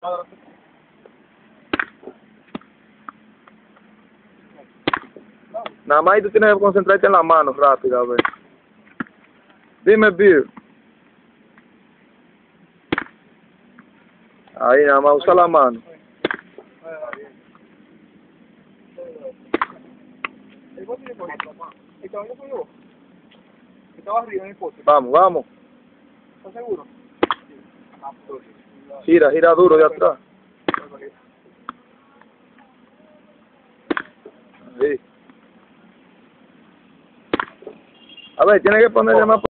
Nada más tú tienes que concentrarte en la mano rápido, a ver. Dime, Bill. Ahí, nada más usa la mano. Vamos, vamos. ¿Estás seguro? Gira, gira duro de atrás. Ahí. A ver, tiene que ponerle más